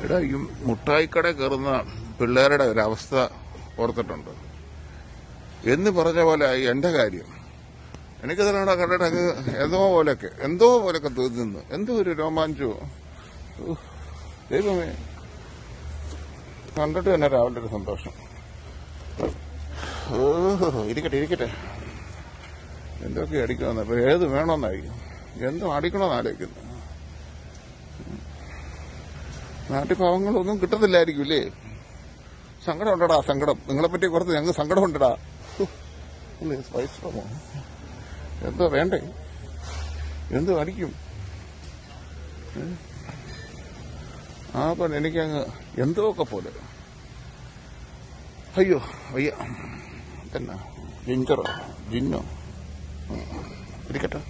എടാ ഈ മുട്ടായിക്കട കയറുന്ന പിള്ളേരുടെ ഒരവസ്ഥ ഓർത്തിട്ടുണ്ട്. എന്ന് പറഞ്ഞ പോലെ ആയി എന്റെ കാര്യം. എനിക്ക് തന്നെ കണ്ടിട്ട് എന്തോ പോലൊക്കെ എന്തോ പോലൊക്കെ തോന്നുന്നു. എന്തോ ഒരു രോമാഞ്ചോ. ദൈവമേ. കണ്ടിട്ട് തന്നെ രാവിലെ ഒരു സന്തോഷം. ഓഹോ ഇരിക്കട്ടെ ഇരിക്കട്ടെ. എന്തൊക്കെ അടിക്കണമെന്ന് ഏത് വേണമെന്നായിരിക്കും എന്തും അടിക്കണമെന്ന് ആലോചിക്കുന്നു. നാട്ടിൽ പാവങ്ങളൊന്നും കിട്ടത്തില്ലായിരിക്കും ഇല്ലേ സങ്കടം. ഉണ്ടടാ സങ്കടം നിങ്ങളെ പറ്റി കുറച്ച് ഞങ്ങൾക്ക് സങ്കടം ഉണ്ടടാ അല്ലേ പരിശ്രമോ എന്തോ വേണ്ടേ? എന്തോ അടിക്കും? ആ പണി എനിക്കങ്ങ് എന്തോ ഒക്കെ പോലെ. അയ്യോ അയ്യ എന്നാ ജിഞ്ചറോ ജിന്നോ. ഇരിക്കട്ടെ.